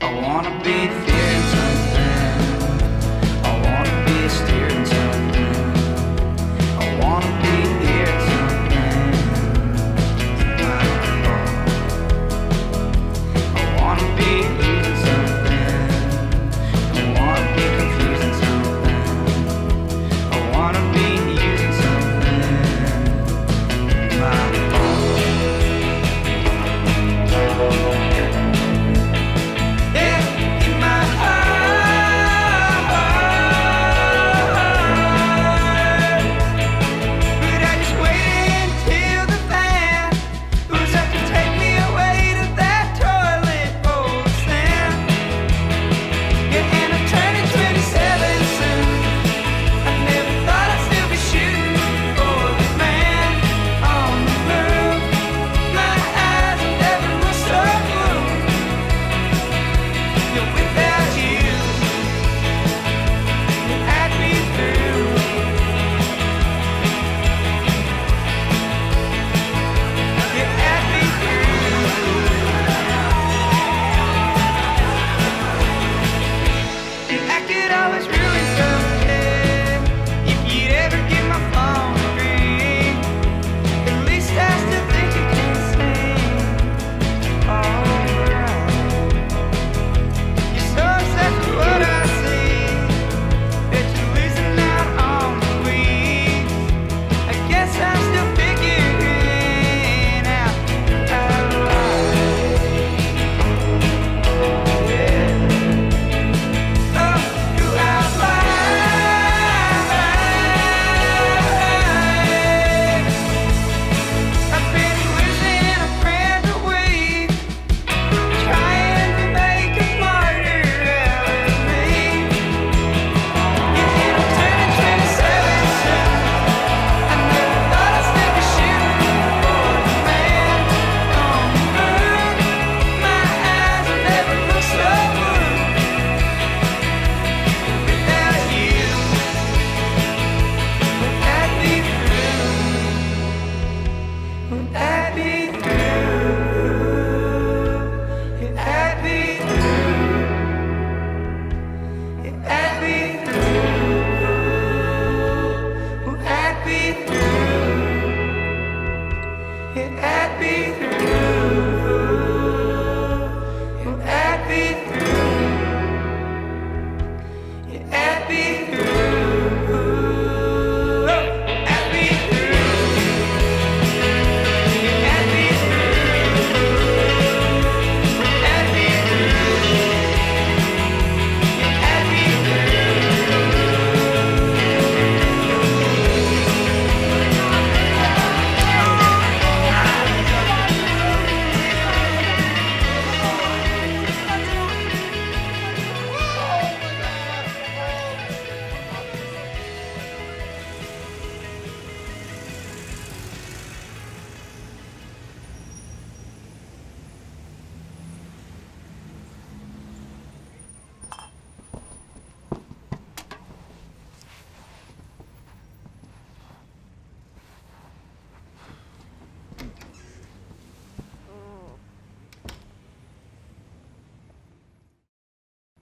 I wanna be fearless. it had me.